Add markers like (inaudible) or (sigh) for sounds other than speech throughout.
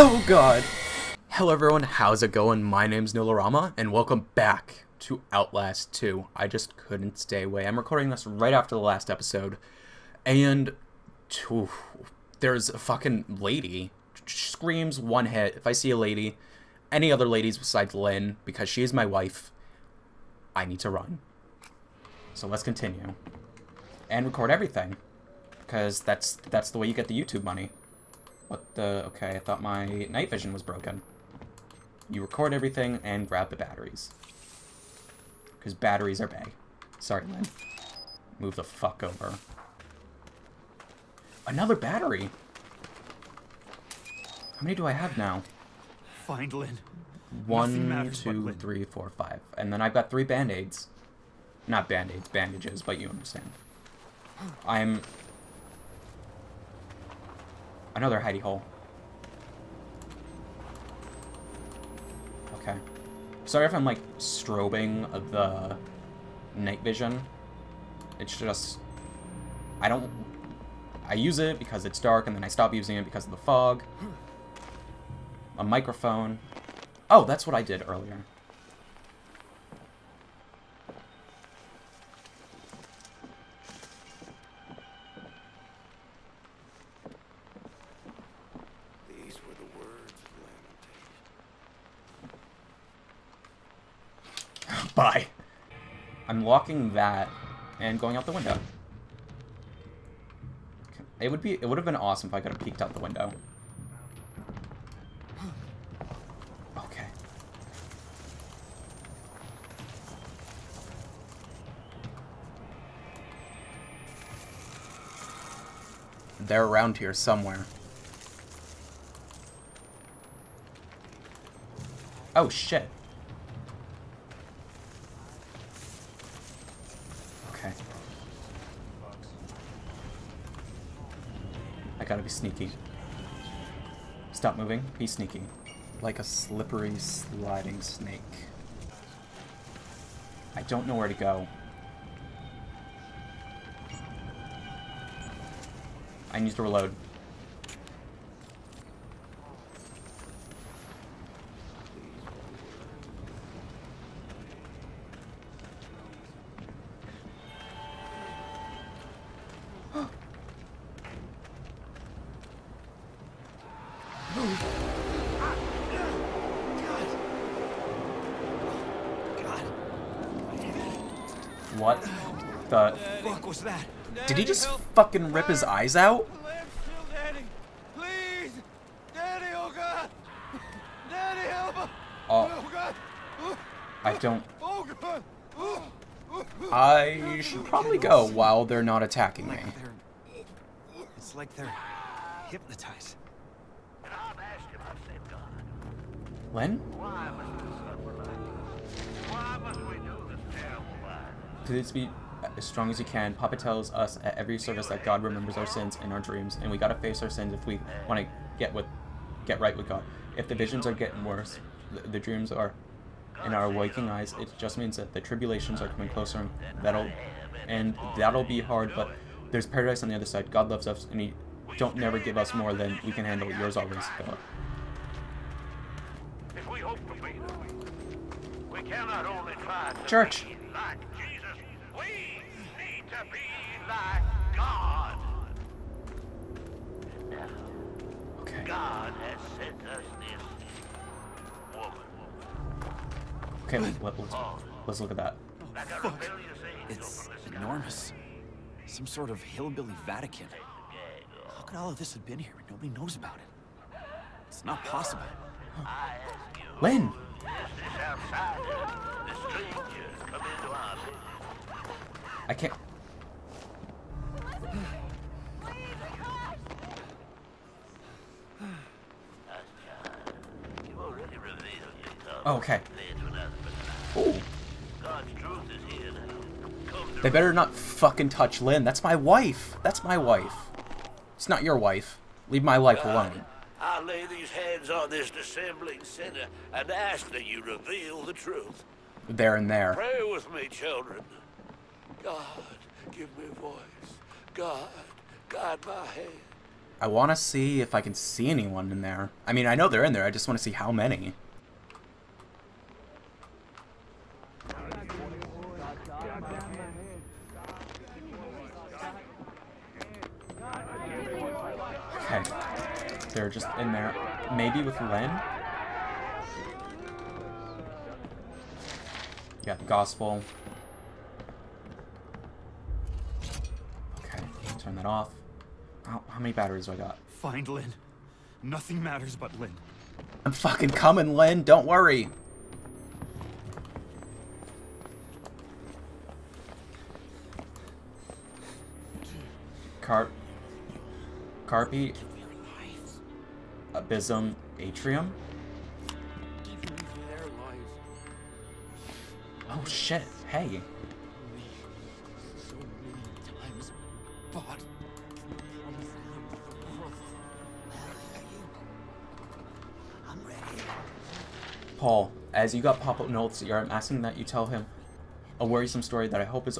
Oh god. Hello everyone, how's it going? My name's Nillorama, and welcome back to Outlast 2. I just couldn't stay away. I'm recording this right after the last episode, and oof, there's a fucking lady. She screams one hit. If I see a lady, any other ladies besides Lynn, because she is my wife, I need to run. So let's continue. And record everything. Because that's that's the way you get the YouTube money. What the... Okay, I thought my night vision was broken. You record everything and grab the batteries. Because batteries are bay. Sorry, Lynn. Move the fuck over. Another battery! How many do I have now? Find Lynn. One, matters but two, Lynn. three, four, five. And then I've got three band-aids. Not band-aids, bandages, but you understand. I'm... Another hidey hole. Okay. Sorry if I'm, like, strobing the night vision. It's just... I don't... I use it because it's dark, and then I stop using it because of the fog. A microphone. Oh, that's what I did earlier. These were the words Bye. I'm locking that and going out the window. It would be it would have been awesome if I could have peeked out the window. Okay. They're around here somewhere. Oh shit. Okay. I gotta be sneaky. Stop moving. Be sneaky. Like a slippery, sliding snake. I don't know where to go. I need to reload. What the... Fuck was that? Did he just fucking rip his eyes out? Oh! I don't... I should probably go while they're not attacking me. It's like they're hypnotized. Len? why must we suffer like this? Why must we do this terrible life? Please be as strong as you can. Papa tells us at every service that God remembers our sins and our dreams, and we gotta face our sins if we want to get with, get right with God. If the visions are getting worse, the, the dreams are in our waking eyes, it just means that the tribulations are coming closer, and that'll, and that'll be hard. But there's paradise on the other side. God loves us, and He don't never give us more than we can handle. Yours always, God. If we hope to be we cannot only try to Church. be like Jesus, we need to be like God. Now, Okay. God has sent us this woman. Okay. Let, let's let's look at that. Like Fuck. It's from the sky. enormous. Some sort of hillbilly Vatican. How could all of this have been here and nobody knows about it? It's not possible. I ask you, Len. is this outsider, the stranger, come into our city? I can't. You've already revealed yourself. Oh, okay. Lead to another but Ooh. God's truth is here now. Come to They better not fucking touch Lynn. That's my wife. That's my wife. It's not your wife. Leave my life alone. I lay these hands on this dissembling sinner and ask that you reveal the truth. There and there. Pray with me, children. God, give me voice. God, guide my hand. I want to see if I can see anyone in there. I mean, I know they're in there. I just want to see how many. They're just in there. Maybe with Lynn? Yeah, gospel. Okay, turn that off. How, how many batteries do I got? Find Lynn. Nothing matters but Lynn. I'm fucking coming, Lynn. Don't worry. Carp. Carpi. Abysm. Atrium. Oh shit. Hey. Paul, as you got pop-up notes here, I'm asking that you tell him a worrisome story that I hope is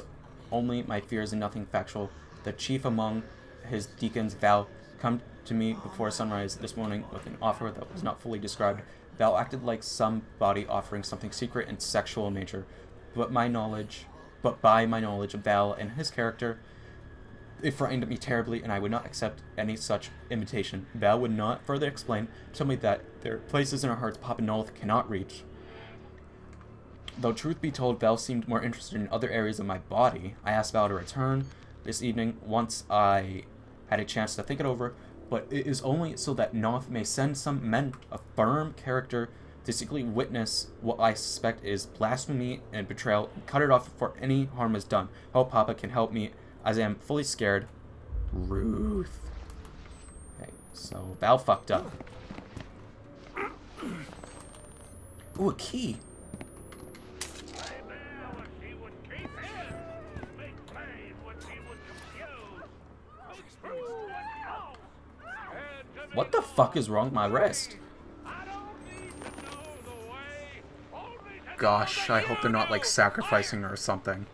only my fears and nothing factual. The chief among his deacons, Val, come to me before sunrise this morning with an offer that was not fully described. Val acted like somebody offering something secret and sexual in nature, but my knowledge, but by my knowledge of Val and his character, it frightened me terribly, and I would not accept any such invitation. Val would not further explain, tell me that there are places in our hearts Papa Knoth cannot reach. Though truth be told, Val seemed more interested in other areas of my body. I asked Val to return this evening once I had a chance to think it over, but it is only so that Knoth may send some men of firm character to secretly witness what I suspect is blasphemy and betrayal and cut it off before any harm is done. Hope Papa can help me as I am fully scared. Ruth. Okay, so Val fucked up. Ooh, a key. What the fuck is wrong with my wrist? Gosh, I hope they're not like sacrificing her or something.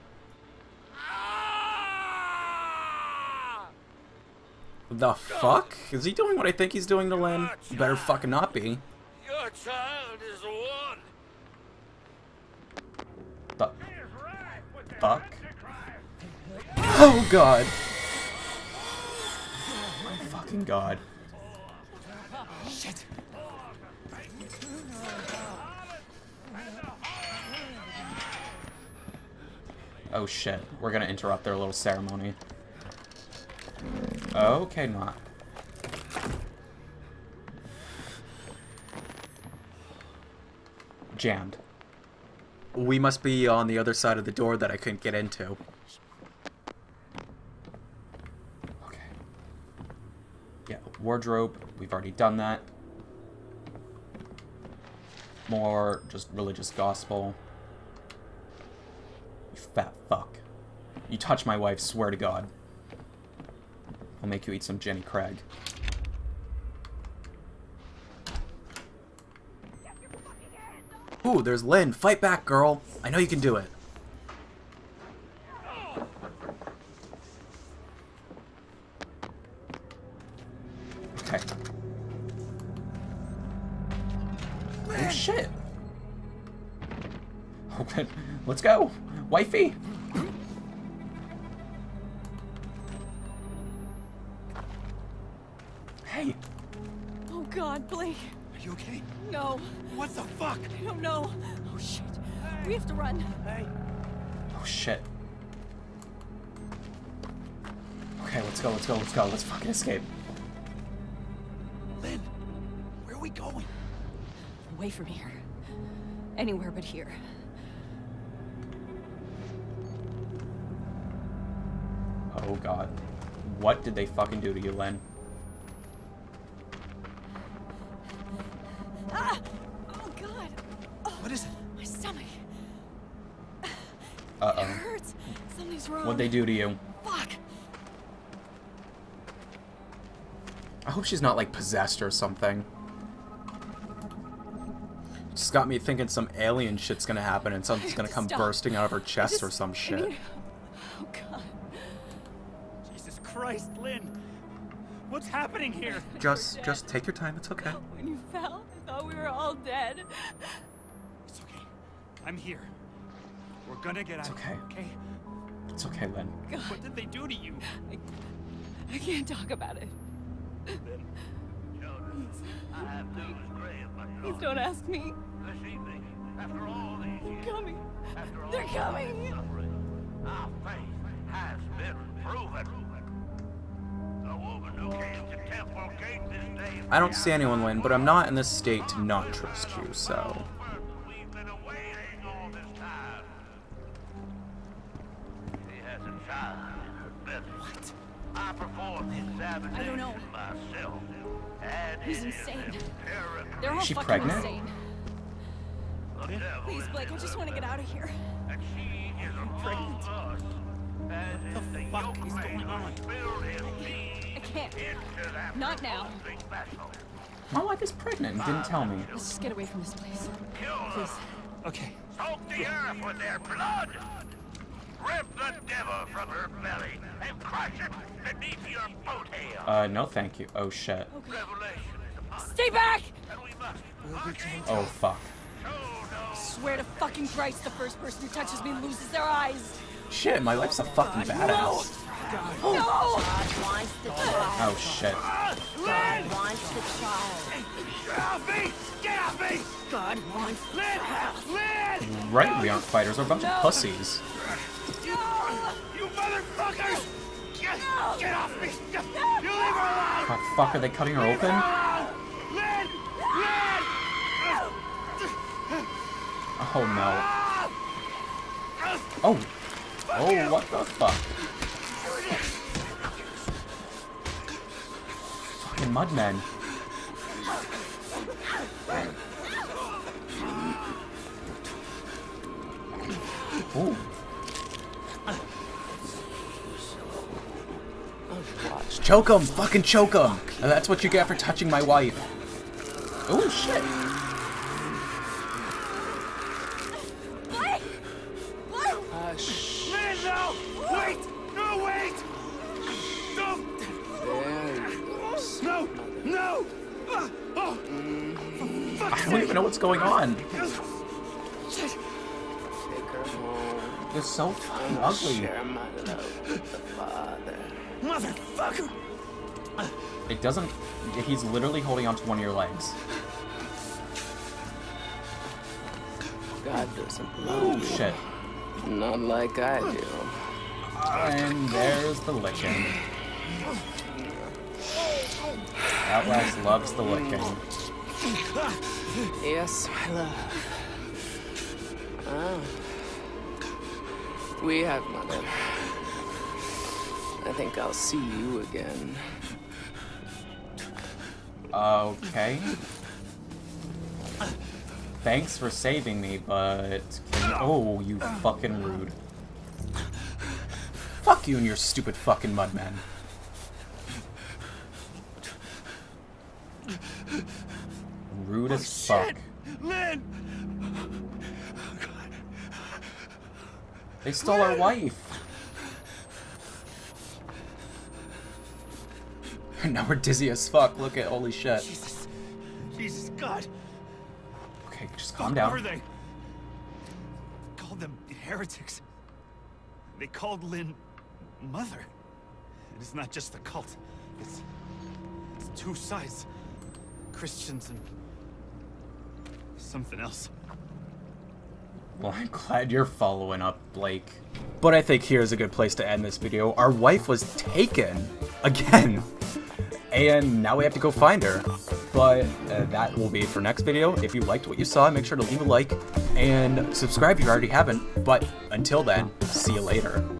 The fuck? Is he doing what I think he's doing to Lynn? Better fucking not be. Your child is one. The fuck? Oh god. Oh My fucking god. Oh shit. We're gonna interrupt their little ceremony. Okay, not. Jammed. We must be on the other side of the door that I couldn't get into. Okay. Yeah, wardrobe. We've already done that. More just religious gospel. Fat fuck. You touch my wife, swear to God. I'll make you eat some Jenny Craig. Ooh, there's Lynn. Fight back, girl. I know you can do it. Okay. Oh shit. (laughs) Okay, let's go, wifey. Hey, Oh God, Blake. Are you okay? No, What the fuck? I don't know. Oh shit. We have to run. Hey. oh shit. Okay, let's go, let's go, let's go. Let's fucking escape. Lynn, where are we going? Away from here. Anywhere but here. Oh god. What did they fucking do to you, Len? Ah! Oh God. Oh, What is it? my stomach. Uh-oh. It hurts. Something's wrong. What'd they do to you? Fuck. I hope she's not, like, possessed or something. Just got me thinking some alien shit's gonna happen and something's gonna (laughs) come Stop. bursting out of her chest just- or some I shit. Christ, Lynn. What's happening here? Just, just take your time. It's okay. (laughs) When you fell, I thought we were all dead. It's okay. I'm here. We're gonna get out. It's okay. Okay. It's okay, Lynn. God, What did they do to you? I, I can't talk about it. Children, I have news grave, my Please don't ask me. This evening, after all these They're coming. after all They're coming. suffering, our faith has been proven. I don't see anyone, Lynn, but I'm not in this state to not trust you, so. We've been awaiting all this time. She has a child in her belly. What? I performed the don't know. myself. He's insane. They're all Is she fucking pregnant? insane. The devil Please, Blake, I just want to get out of here. And she is among us. As the fuck is going on? Spilled his seed I can't. Not now. My wife is pregnant. and Didn't tell me. Let's just get away from this place. Please. Okay. Soak the earth with their blood. Rip the devil from her belly and crush it beneath your boat hail. Uh, no, thank you. Oh shit. Revelation is upon us, Stay back! and we must Oh fuck. show no Swear to fucking Christ, the first person who touches me loses their eyes. Shit, my wife's a fucking badass. No! Oh shit. God wants the child. Get off me! Get off me! God wants Lynn! Lynn! Right, we aren't fighters. We're a bunch of pussies. You motherfuckers! Get, get off me! You leave her alone! Oh fuck, are they cutting her open? Lynn! Lynn! Oh no. Oh. Oh, what the fuck? Fucking mudmen. Ooh. Choke him! Fucking choke him! And that's what you get for touching my wife. Oh shit! I don't even know what's going on. Take her home. They're so fucking ugly. Share my love with the Father. Motherfucker! It doesn't. He's literally holding onto one of your legs. God doesn't Oh love you. shit. Not like I do. And there's the licking. Outlast loves the licking. Yes, my love. Ah. We have, Mother. I think I'll see you again. Okay. Thanks for saving me, but oh, you fucking rude. Fuck you and your stupid fucking mudman. Rude oh, as fuck. Lynn! They stole our wife. (laughs) now we're dizzy as fuck. Look at holy shit. Jesus. Jesus, God. Okay, just calm What were down. they? Called them heretics. They called Lynn mother. And it's not just a cult. It's, it's two sides. Christians and something else. Well, I'm glad you're following up, Blake. But I think here's a good place to end this video. Our wife was taken again. (laughs) And now we have to go find her. But uh, that will be for next video. If you liked what you saw, make sure to leave a like and subscribe if you already haven't. But until then, see you later.